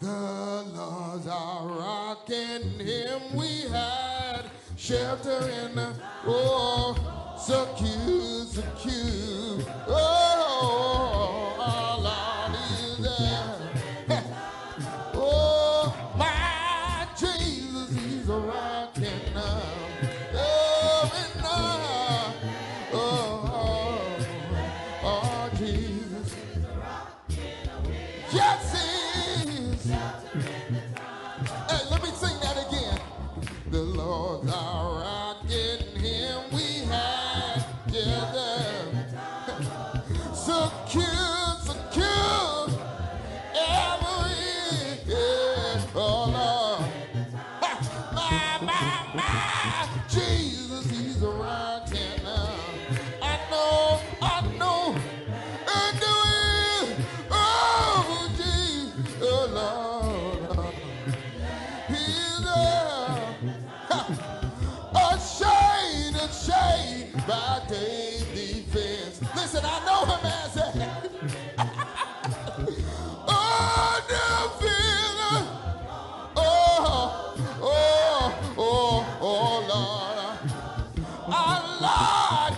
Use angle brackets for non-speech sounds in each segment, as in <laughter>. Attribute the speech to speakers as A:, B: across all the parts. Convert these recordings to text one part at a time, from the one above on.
A: The Lord's our rock, in him. We had shelter in the oh, secure, secure. Oh, our Lord is there. <laughs> Oh, my Jesus, he's a rocking now. Oh, and now. Oh, oh, oh, Jesus. Yes. Lord.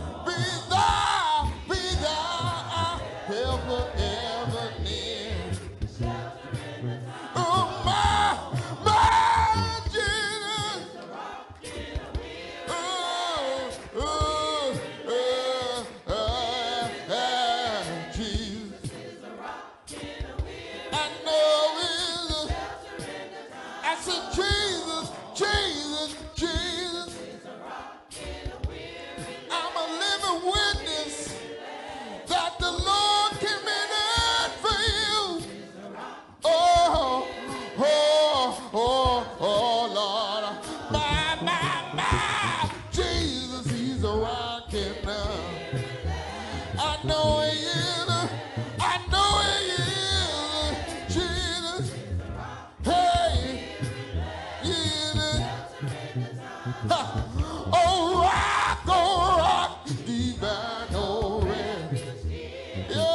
A: now. I know he is. I know he is. Jesus. Hey. Jesus. Oh, rock, oh, rock. Divine, oh, red. Yeah.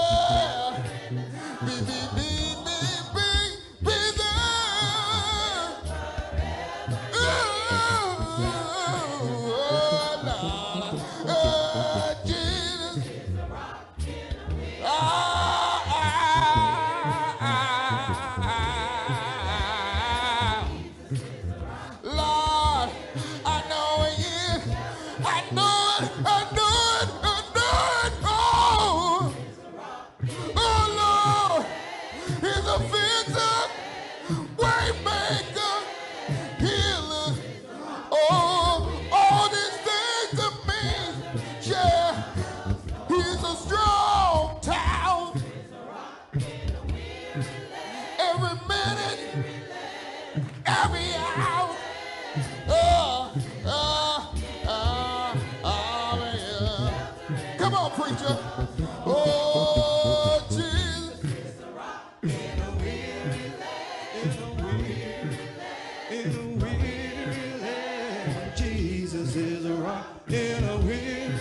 A: preacher. Oh, Jesus. A rock in a weary land.
B: In a weary land. Jesus is a rock in a weary land.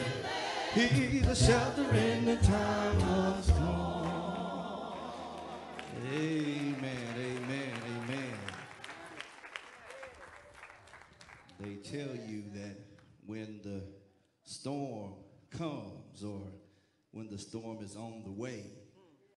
B: He's a shelter in the time of storm. Amen, amen, amen. They tell you that when the storm comes or when the storm is on the way.